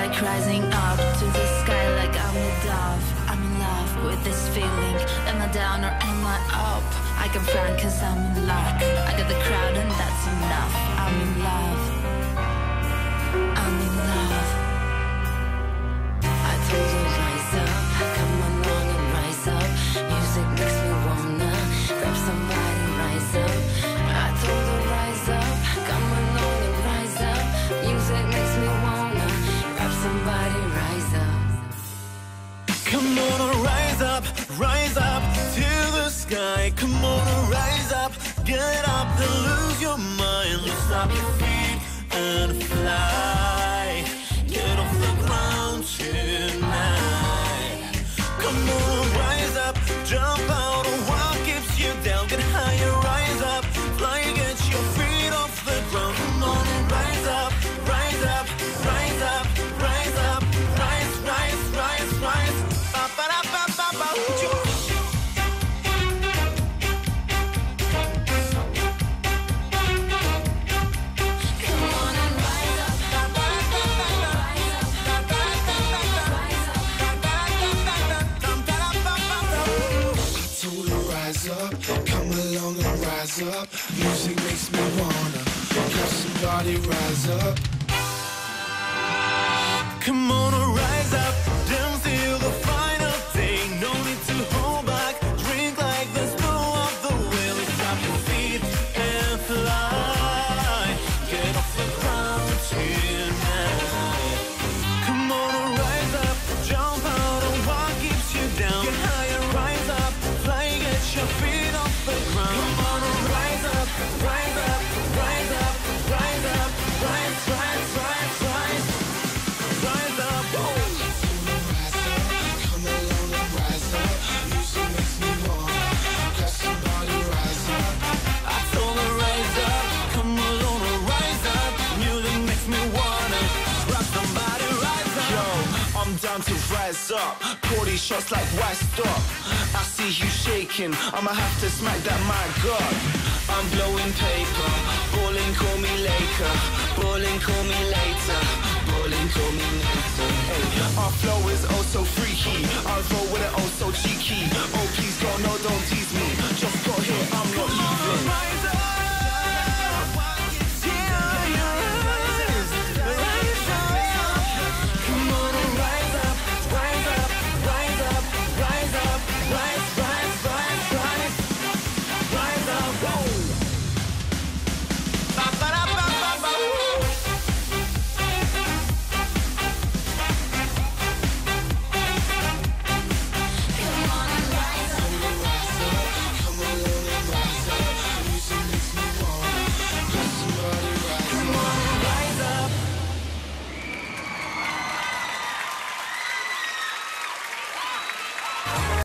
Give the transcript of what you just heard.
like rising up to the sky like I'm a dove. I'm in love with this feeling. Am I down or am I up? I can fly cause I'm in luck. I got the crowd and that's sky. Come on, rise up, get up and lose your mind. Lift up your up. Music makes me wanna catch somebody rise up. Come on, rise up, time to rise up. Pour these shots like why stop? I see you shaking, I'ma have to smack that my god. I'm blowing paper, balling, call me later, balling, call me later, balling, call me later. Hey, our flow is oh so freaky, I roll with it oh so cheeky. Oh please God, no, don't tease me. Just got here, I'm not leaving.